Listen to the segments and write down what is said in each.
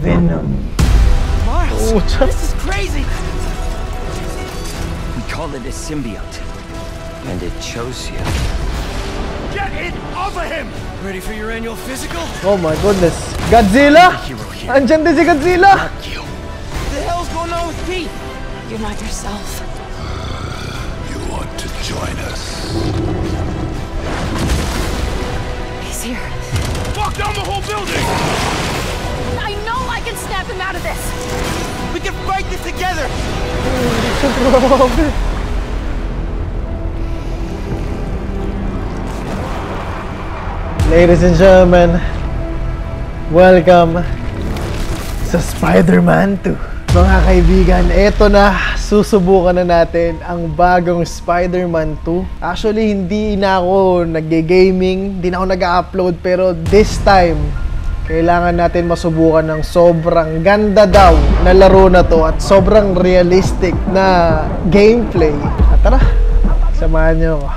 Venom. Miles, Oh, this is crazy. We call it a symbiote, and it chose you. Get it off of him! Ready for your annual physical? Oh my goodness. Godzilla! Hero here. Andyan din si Godzilla! You. The hell's going on with Pete? You're not yourself. You want to join us? He's here. Walk down the whole building! I know I can snap him out of this. We can fight this together! Ladies and gentlemen, welcome sa Spider-Man 2. Mga kaibigan, eto na, susubukan na natin ang bagong Spider-Man 2. Actually, hindi na ako nag-gaming, hindi na ako nag-upload, pero this time, kailangan natin masubukan ng sobrang ganda daw na laro na to at sobrang realistic na gameplay. At tara, samahan nyo ako.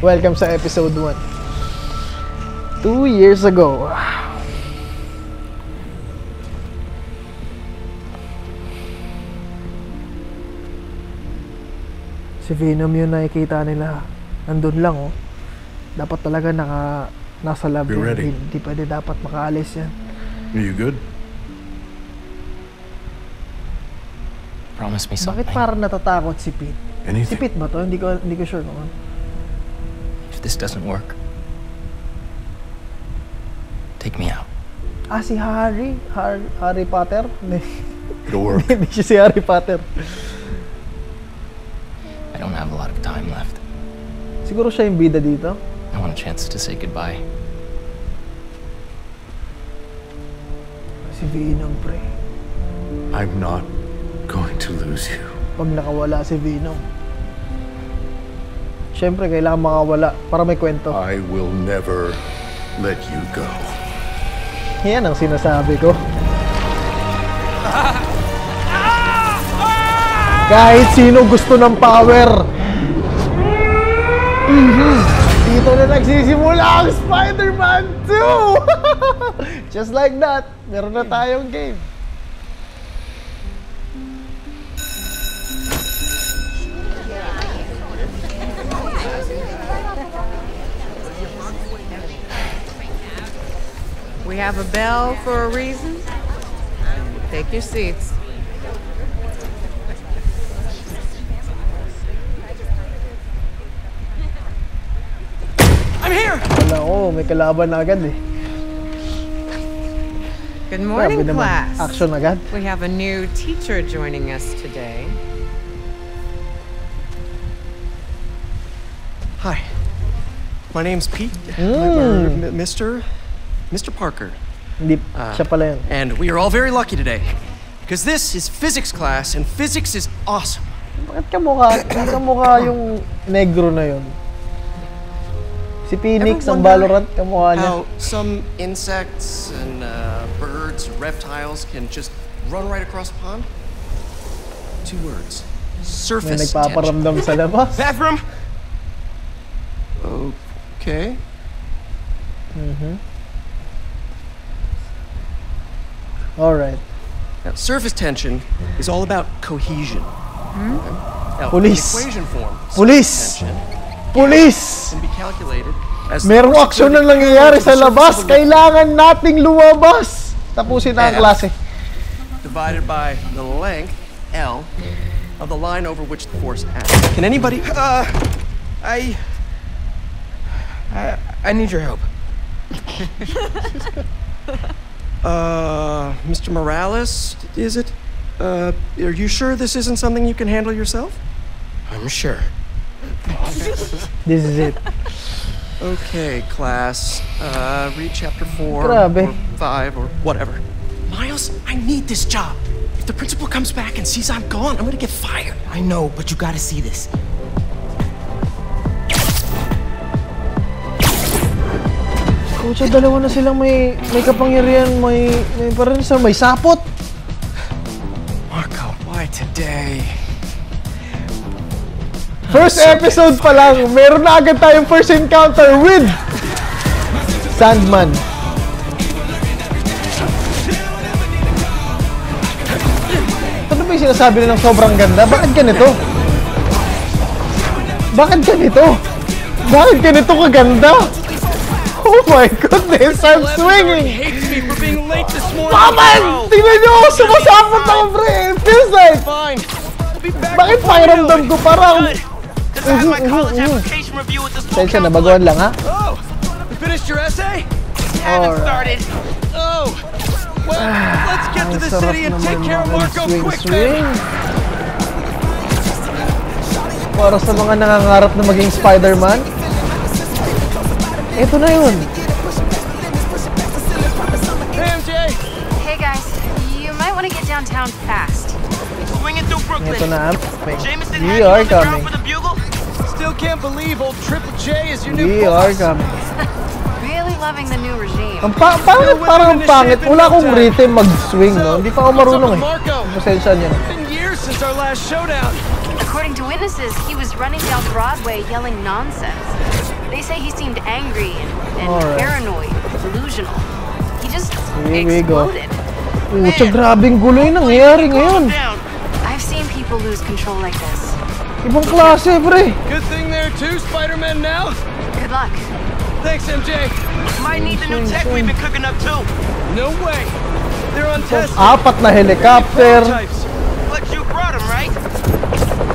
Welcome sa episode 1. Two years ago. Si Venom yun nakikita nila. Nandun lang oh. Dapat talaga naka, nasa lab Be yan. ready. Hindi, pwede dapat makaalis yan. Are you good? Promise me something. Bakit parang natatakot si Pete? Si Anything? Pete ba to? Hindi ko, hindi ko sure naman. If this doesn't work, take me out. Ah, si Harry? Har Harry Potter? It'll work. hindi siya si Harry Potter. I don't have a lot of time left. Siguro siya yung bida dito. I want a chance to say goodbye. Si Venom, pre. I'm not going to lose you. Pag nakawala si Venom. Siyempre, kailangan makawala para may kwento. I will never let you go. Yan ang sinasabi ko. Kahit sino gusto ng power. Mhm. Dito na nagsisimula ang Spider-Man 2! Just like that, meron na tayong game. We have a bell for a reason. Take your seats. I'm here! Wala ko, may kalaban agad eh. Good Grabe morning, naman. class. Action agad. We have a new teacher joining us today. Hi. My name's Pete. Mm. Or Mr. Mr. Parker. Hindi, siya pala yun. And we are all very lucky today. Because this is physics class, and physics is awesome. Bakit kamukha, hindi kamukha yung negro na yun? Si Phoenix, Ever Valorant, kamukha niya. How some insects and uh, birds, reptiles can just run right across the pond? Two words. Surface tension. nagpaparamdam sa labas. Bathroom? Okay. Alright. Now, surface tension is all about cohesion. Now, Police. Equation form, Police! tension Police! can be calculated as the Merong force aksyon na exerted nangyayari sa the surface labas. of a liquid Kailangan nating lumabas. Tapusin na ang klase. Divided by the length, L, of the line over which the force acts. Can anybody... Uh, I. I, I need your help. Uh, Mr. Morales, is it? Uh, are you sure this isn't something you can handle yourself? I'm sure. This is it. Okay, class. Uh, read chapter four Grabe. or five or whatever. Miles, I need this job. If the principal comes back and sees I'm gone, I'm gonna get fired. I know, but you gotta see this. Kucha, dalawa na silang may may kapangyarihan, may may parang sa may sapot. Marco, why today? First episode pa lang, meron na agad tayong first encounter with Sandman. yung sinasabi nilang sobrang ganda? Bakit ganito? Bakit ganito? Bakit ganito kaganda? Oh my goodness, I'm swinging! Paman! Tingnan niyo ako sumasapot ako, pre! It feels like... Bakit pakiramdam ko parang... Have my college application review with na, baguhan lang ha? Oh, you finished your essay? Haven't started. Oh. Well, let's get to the city and take care of Marco quick, then. Para sa mga nangangarap na maging Spider-Man. Ito na yun. Hey, MJ. Hey guys, you might want to get downtown fast. Swinging through Brooklyn. Ito na. Jameson We are on the ground coming. For the bugle? Still can't believe old Triple J is your new We are boss. coming. Really loving the new regime. Ang pa pangit, parang pangit. Wala akong rhythm mag-swing, no? Hindi pa ako marunong eh. Marco? Pasensya niyo. Been years since our last showdown. According to witnesses, he was running down Broadway yelling nonsense. They say he seemed angry and, and Alright. paranoid, delusional. He just Here we go. exploded. Pucha, grabing gulo yung nangyayari ngayon. Down. I've seen people lose control like this. Ibang klase, pre. Good thing there too, Spider-Man now. Good luck. Thanks, MJ. Might need the new tech we've been cooking up too. No way. They're on test. Apat na helicopter. But you brought them, right?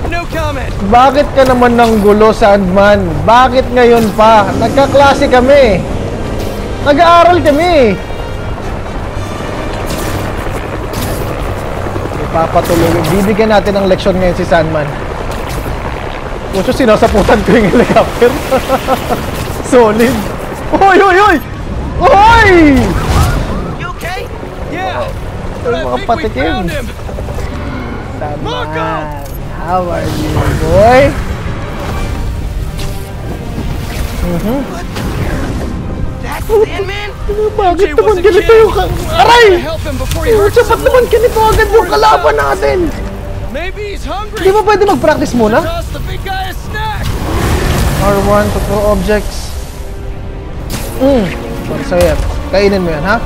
No comment. Bakit ka naman ng gulo, Sandman? Bakit ngayon pa? Nagkaklase kami. Nag-aaral kami. Ipapatuloy. Bibigyan natin ng leksyon ngayon si Sandman. Puso, sinasaputan ko yung helicopter. Solid. Oy, oy, oy! Oy! You okay? Yeah. Ay, mga patikim. Sandman, how are you, boy? That's Sandman. Bakit naman ganito yung... Aray! Ba't naman ganito agad yung kalaban natin? Maybe he's hungry. Di ba pwede mag-practice muna? Toss the big guy a snack. R1 to throw objects. Mm. Sa'yo yan. Kainin mo yan, ha?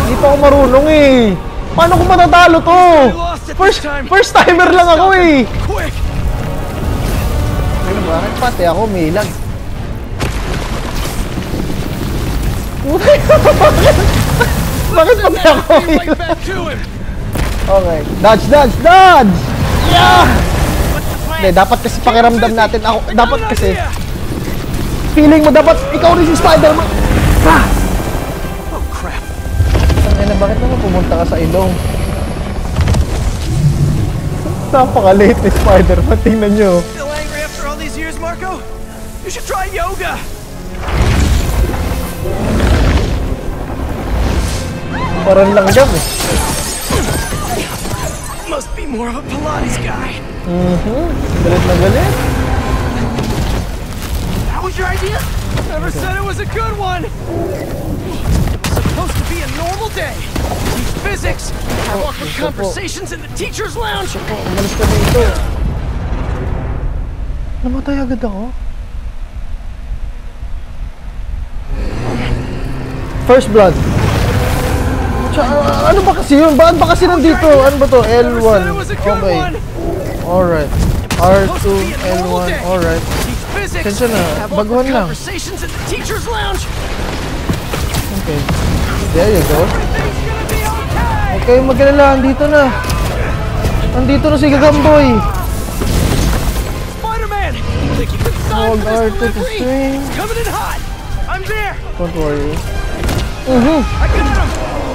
Hindi pa ako marunong eh. Paano ko matatalo to? First, first timer lang ako eh. Quick. Ayun, bakit pati ako umilag? Putay, bakit? Pati ako Be right umilag? back to him. Okay. Dodge, dodge, dodge! Yeah! Hindi, dapat kasi pakiramdam natin ako. Dapat kasi, feeling mo dapat ikaw rin si Spider-Man. Ah! Oh crap. Tangina, bakit naman pumunta ka sa ilong? Napaka-late ni Spider-Man. Tingnan nyo. Still angry after all these years, Marco? You should try yoga. Parang lang jam eh. Must be more of a Pilates guy. Galit. That was your idea? Never said it was a good one. Supposed to be a normal day. Teach physics, have awkward conversations in the teacher's lounge. Namatay agad ako. First blood. Tsaka, ano ba kasi yun? Bakit ba kasi nandito? Ano ba to? Never L1. said it was a good Okay. Alright. Supposed R2, to be a normal L1. day. Alright. Attention na, baguhan lang. Okay. There you go. Okay. Mag-alala. Andito na. Andito na si Gagamboy. Hold for this R2 to delivery? swing. It's coming in hot. I'm there. Don't worry. I got him.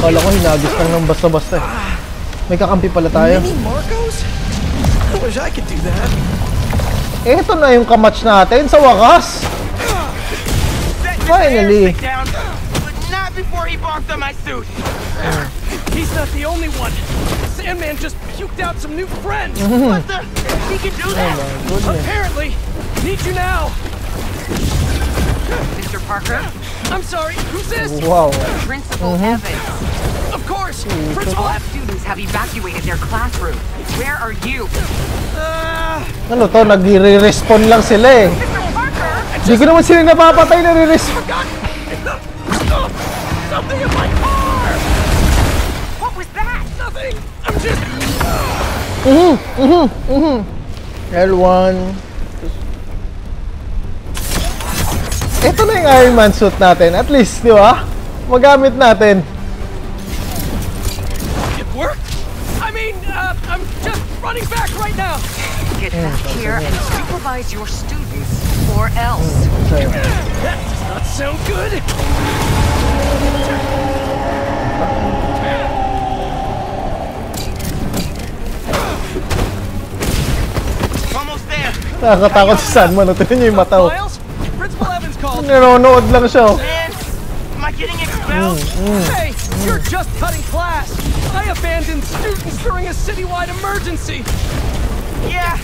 Kala ko hinagis lang ng basta-basta eh. May kakampi pala tayo. Mini Marcos? I wish I could do that. Eto na yung kamatch natin sa wakas. Finally. Before he barked on my suit. He's not the only one. Sandman just puked out some new friends. what the? He can do that? goodness. Apparently. Need you now. Mr. Parker, I'm sorry, who's this? Whoa. Principal mm -hmm. Evans. Of course, Principal F students have evacuated their classroom. Where are you? Uh, ano to, nagre-respond lang sila eh. Hindi ko naman sila napapatay na re-respond. Oh Something in my car! What was that? Nothing! I'm just... Mm-hmm, mm-hmm, mm-hmm. L1. Ito na yung Iron Man suit natin. At least, di ba? Magamit natin. It worked? I mean, uh, I'm just running back right now. Get back here and supervise your students, or else. Sa'yo. That does not sound good. Almost there. Nakakatakot si Sandman. Ito niyo yung mata. Called. Nanonood lang siya. Man, am I getting expelled? Mm, mm. Hey, you're just cutting class. I abandoned students during a citywide emergency. Yeah,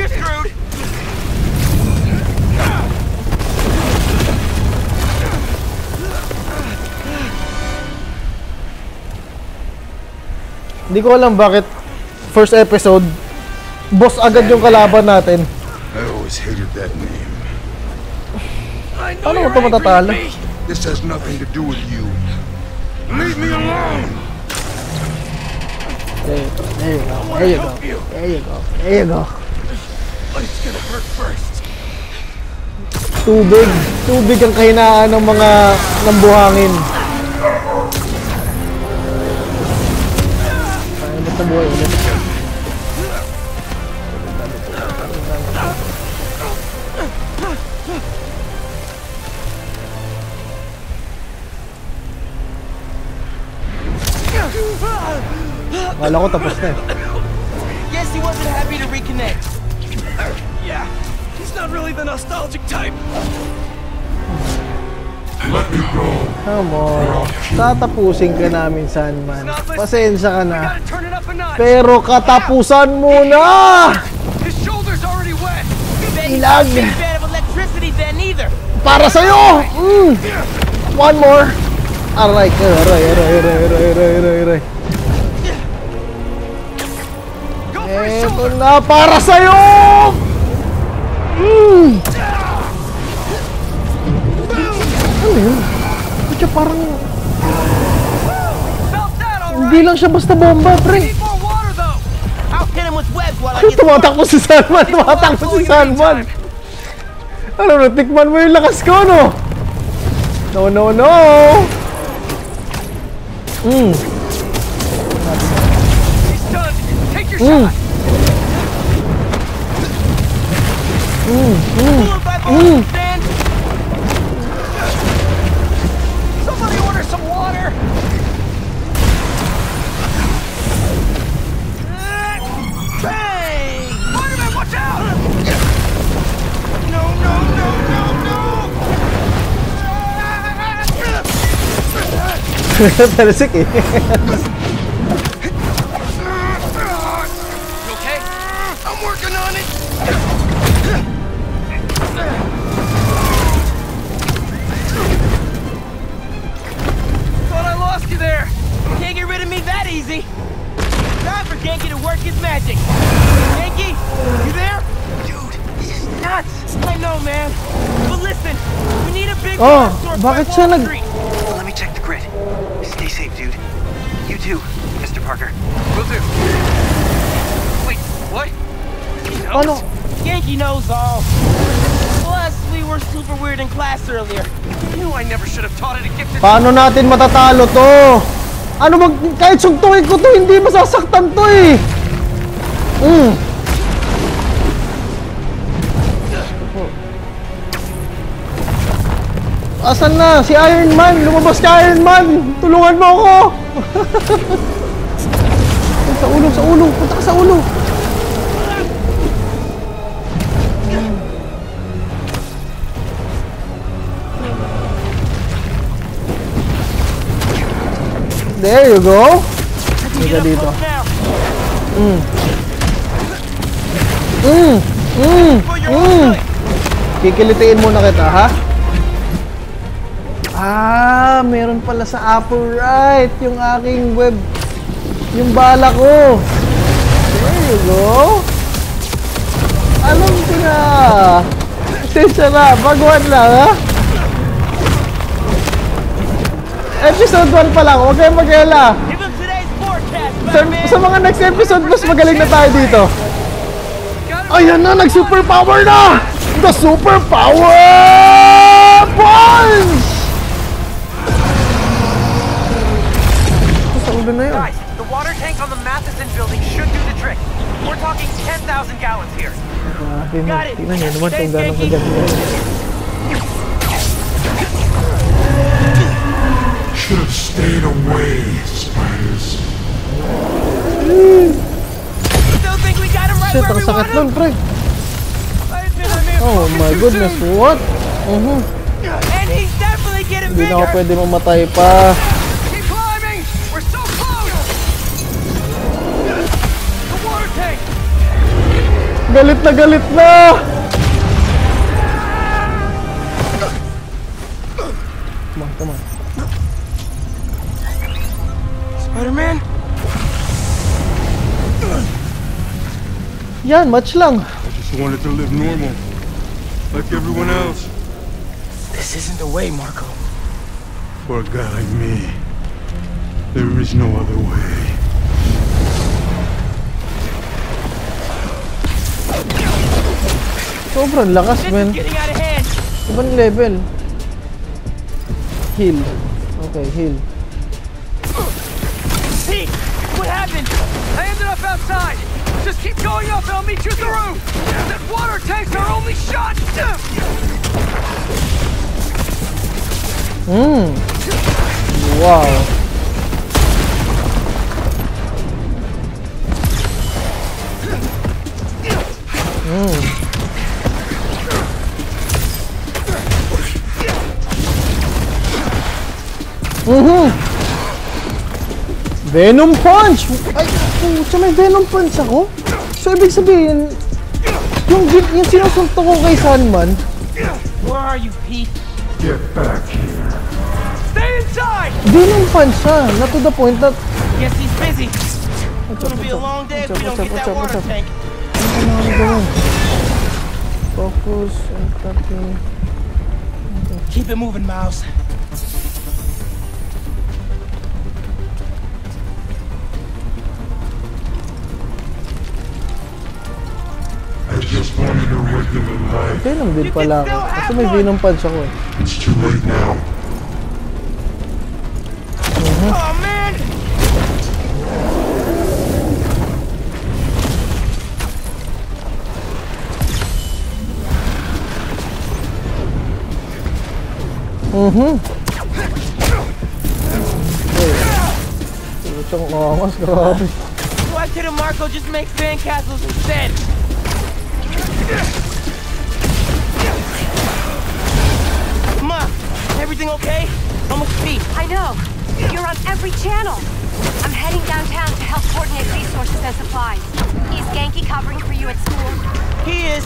you're screwed. Hindi ko alam bakit first episode, boss agad yung kalaban natin. I always hated that name. I know Ano you're ito matatalo? This has nothing to do with you. Leave me alone! There you go. There you go. There you go. There you go. There you go. it's gonna hurt first. Tubig. Tubig ang kahinaan ng mga nambuhangin. Ay, ba't nabuhay ulit? Akala ko tapos na eh. Guess he wasn't happy to reconnect. Yeah, he's not really the nostalgic type. Let me go. Come on. Tatapusin ka namin, Sandman. Pasensya ka na. Pero katapusan mo na! His shoulder's already wet. Ilag! fan of electricity then either. Para sa'yo! Mm. One more! Aray, aray, aray, aray, aray, aray, aray, shoulder. na, para sa'yo! Mm. Ano yun? Ba't siya parang... Hindi lang siya basta bomba, pre. Get tumatakbo si Sandman? Tumatakbo si Sandman! Ano, natikman mo yung lakas ko, no? No, no, no! Mm. He's mm, mm, mm. Somebody order some water! Bang! Fireman, watch out! No, no, no, no, no! Pero sé. Genki to work his magic. Genki, you there? Dude, he's nuts. I know, man. But listen, we need a big Oh, power source by Wall nag- Street. Let me check the grid. Stay safe, dude. You too, Mr. Parker. Will do. Wait, what? He knows? Oh, Paano? Yankee knows all. Plus, we were super weird in class earlier. I knew I never should have taught it a gifted. Paano natin matatalo to? Ano bang, kahit sugtuin ko to, hindi masasaktan to eh. Mm. Asan na? Si Iron Man! Lumabas ka Iron Man! Tulungan mo ako! sa ulo, sa ulo! Punta ka sa ulo! There you go! Dito. Now, Mm, mm, mm. good. Kikilitiin muna kita, ha? Ah, meron pala sa Apple right yung aking web, yung bala ko. There you go. Alam ko na. Pasensya na, baguhan lang, ha? Episode 1 pa lang, huwag kayong mag-ela. Sa, sa mga next episode, mas magaling na tayo dito. Ayan na, nag-superpower na! The superpower punch! Ito sa ulo na yun. Guys, the water tank on the Matheson building should do the trick. We're talking 10,000 gallons here. Got it. Tingnan nyo naman kung gano'ng Yankee. Should have stayed away, spiders. Still think we got him right Shit, where ang we sakit want nun, him? pre. I admit I may have Oh my goodness, what? Mhm. And he's definitely getting Hindi na ako bigger. pwede mamatay pa. Keep climbing! We're so close! The water tank! Galit na galit na! Come on, come on. Spider-Man? Yan, match lang. Just wanted to live normal. Like everyone else. This isn't the way, Marco. For a guy like me, there is no other way. Sobrang lakas, man. getting out of hand. Ibang level. Heal. Okay, heal. Happened? I ended up outside! Just keep going up and I'll meet you at the roof! That water tank's our only shot! Hmm. Wow. Hmm. Mhm. Venom Punch! Ay, pucha, may Venom Punch ako? So, ibig sabihin, yung, yung sinusuntok ko kay Sandman, Where are you, Pete? Get back here. Stay inside! Venom Punch siya, not to the point that Guess he's busy. Up, Gonna be a long day if we don't get that water tank. Ano ang gawin? Focus and cutting. Keep it moving, Miles. Venom din pala ako. Kasi may. Venom punch ako eh. It's too late now. Oh, man! Mhm. Why couldn't Marco just make sand castles instead? Ma, everything okay? Almost Pete. I know. You're on every channel. I'm heading downtown to help coordinate resources and supplies. Is Genki covering for you at school? He is.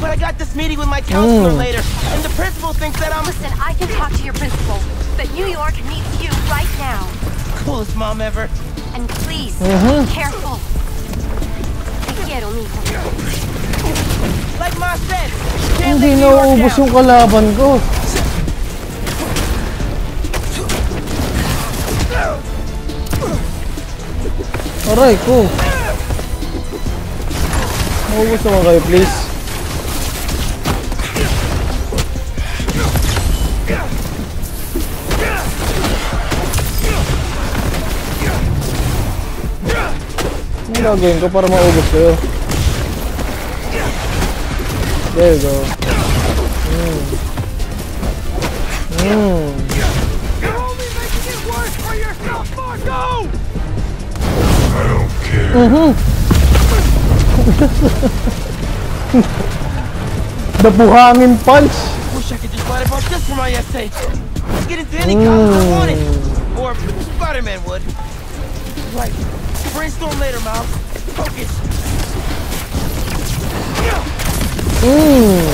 But I got this meeting with my counselor Mm. later, and the principal thinks that I'm Listen, I can talk to your principal, but New York needs you right now. coolest mom ever. And please, Mhm. be careful. Te quiero, mijo. Like said, can't Hindi nauubos yung kalaban ko. Aray ko. Maubos naman kayo, please. Ano gagawin ko para maubos kayo? There you go. Mm. Mm. You're only making it worse for yourself, Marco! I don't care. Mm -hmm. The buhangin punch! Wish I could just write about this for my essay. Get into any college I wanted. Or Spider-Man would. Right. Brainstorm later, Miles. Focus. Mm.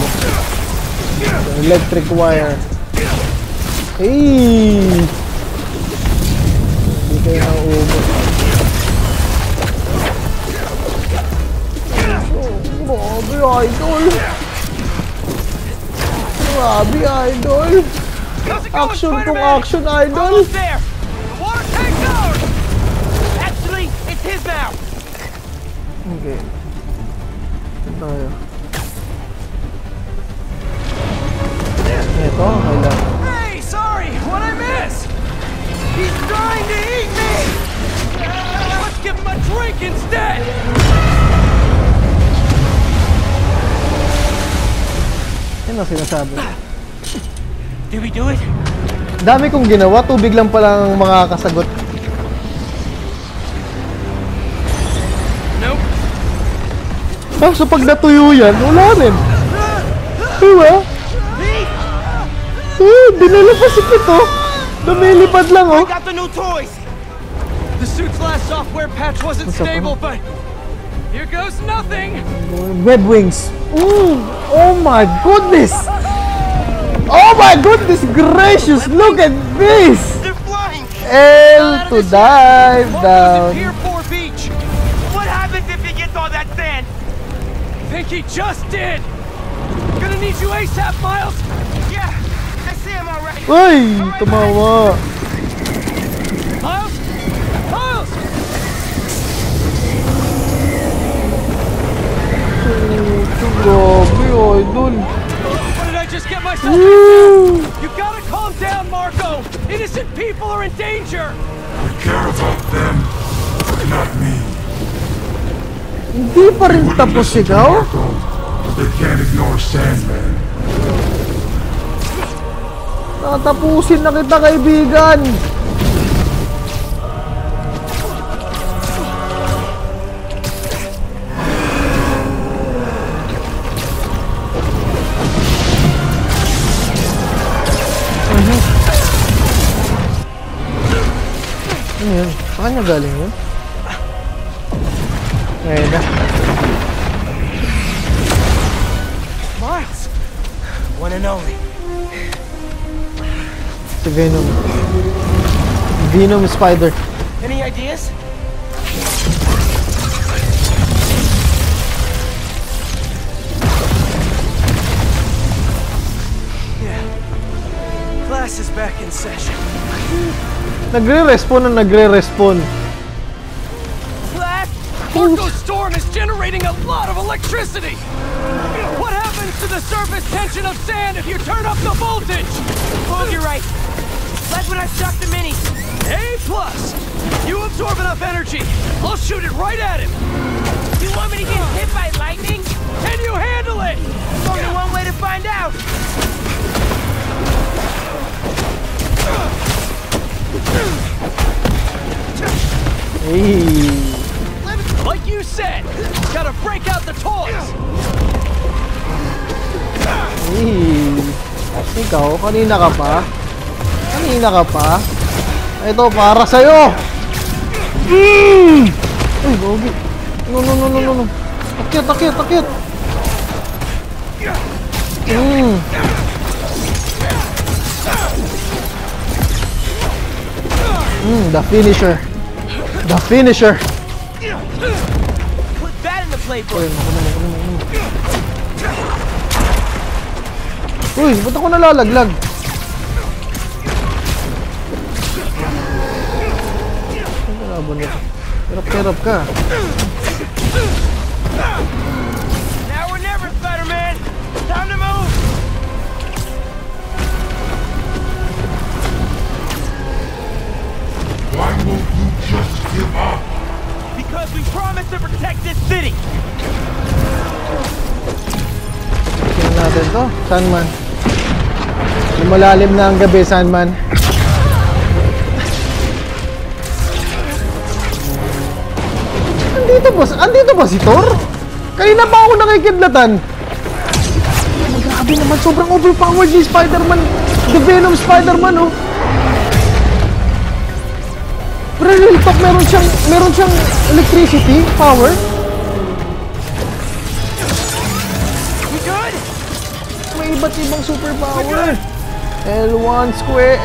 The electric wire. Hey! Hindi kayo nauubos. Grabe, idol! Grabe, idol! Action Spider-Man? action, idol! Actually, it's now. Okay. Saan tayo? Ito, okay lang. Hey, sorry, what I miss? He's trying to eat me. Let's give him a drink instead. Ang sinasabi. Did we do it? Dami kong ginawa, tubig lang pala ang makakasagot. Nope. Kaso pag natuyo yan, wala rin. Diba? Eh, dinalabas ito. Lumilipad lang oh. I got the new toys. The suit's last software patch wasn't stable, but here goes nothing. Web wings. Ooh, oh my goodness. Oh my goodness gracious, look at this. They're flying. L to dive down. Pier 4 Beach. What happens if he gets all that sand? Think he just did. Gonna need you ASAP, Miles. Yeah, I see him already. Uy, tumawa. Miles? Miles! Grabe, idol. What did I just get myself Woo! You gotta calm down, Marco! Innocent people are in danger! I care about them, but not me. Hindi pa rin tapos sigaw? They can't ignore Sandman. Natapusin na kita, kaibigan. Ano yun? Sa kanya galing yun? Ngayon na. Miles! One and only. Si Venom. Venom Spider. Any ideas? Yeah. Class is back in session. Nagre-respawn na nagre-respawn. Class! Marco's storm is generating a lot of electricity! What happens to the surface tension of sand if you turn up the voltage? Oh, you're right. That's when I shock the mini. A plus! You absorb enough energy. I'll shoot it right at him. You want me to get hit by lightning? Can you handle it? There's only one way to find out. Hey. Like you said, gotta break out the toys. Hey. Ikaw, kanina ka pa? Kanina ka pa? Ito, para sa'yo! Mm! Uy, gogi. No, no, no, no, no, no. Akit, akit, akit! Mm. Mm, the finisher. The finisher. Put that in the playbook. Uy, naku naku naku naman. Uy, ba't ako nalalaglag? Ano kalaban nito? Hirap-hirap ka. Now or never, Spider-Man. Time to move. Why won't you just give up? Because we promised to protect this city. Tingnan natin to. Sandman. Lumalalim na ang gabi, Sandman. Andito ba? Andito ba si Thor? Kanina pa ako nakikidlatan. Grabe naman, sobrang overpowered ni Spider-Man. The Venom Spider-Man, oh. Pero real talk, meron siyang, meron siyang electricity, power. We good? May iba't ibang superpower. L1 square.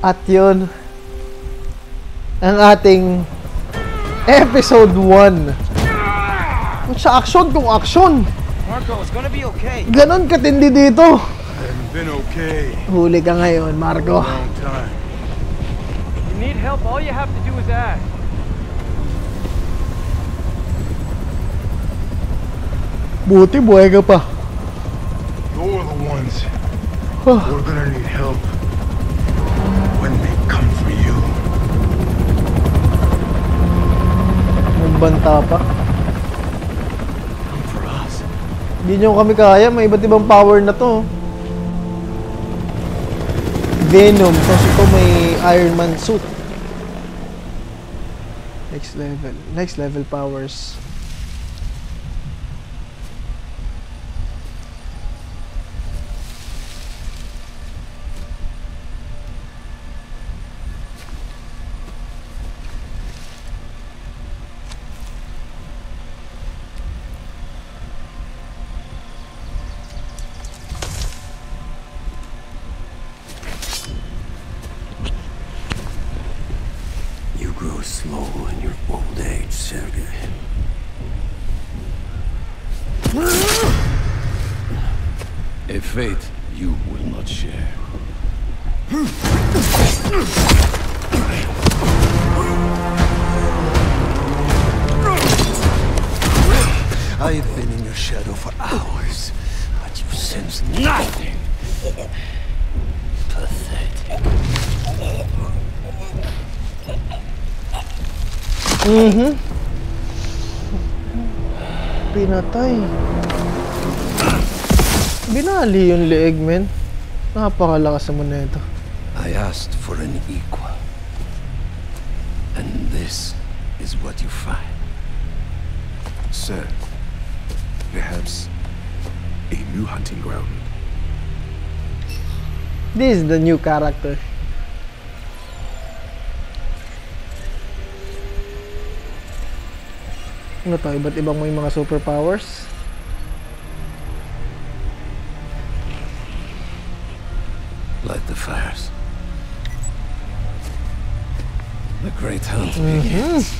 At yun, ang ating episode 1. Kung sa action kung action. Marco, it's gonna be okay. Ganon katindi dito. Been okay Huli ka ngayon, Marco. You need help, all you have to do is ask. Buti buhay ka pa. You're the ones are gonna need help Magbanta pa. Hindi nyo kami kaya. May iba't ibang power na to. Venom. Tapos ito may Iron Man suit. Next level. Next level powers. Fate you will not share. I've been in your shadow for hours, but you sense nothing. Pathetic. Mm-hmm. Pinatay. Binali yung leeg, men. Napakalakas naman na ito. I asked for an equal. And this is what you find. Sir, perhaps a new hunting ground. This is the new character. Ano to? Iba't ibang may mga superpowers? Hunt begins.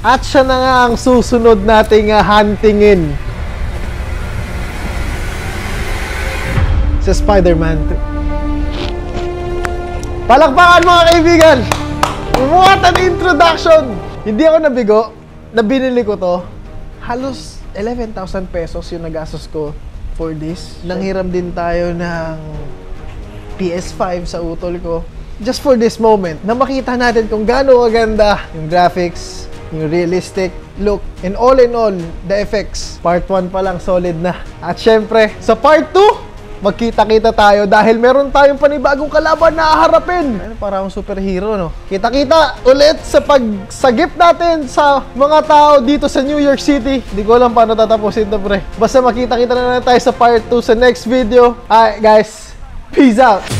At siya na nga ang susunod nating uh, huntingin. Sa Spider-Man 2. Palakpakan mga kaibigan! What an introduction! Hindi ako nabigo na binili ko to. Halos 11,000 pesos yung nagastos ko for this. Nanghiram din tayo ng PS5 sa utol ko. Just for this moment, na makita natin kung gaano kaganda yung graphics, yung realistic look, and all in all, the effects. Part 1 pa lang, solid na. At syempre, sa part 2, magkita-kita tayo dahil meron tayong panibagong kalaban na haharapin. Ano, para akong superhero, no? Kita-kita ulit sa pagsagip natin sa mga tao dito sa New York City. Hindi ko alam paano tatapusin to, pre. Basta makita-kita na lang tayo sa part 2 sa next video. Alright, guys. Peace out!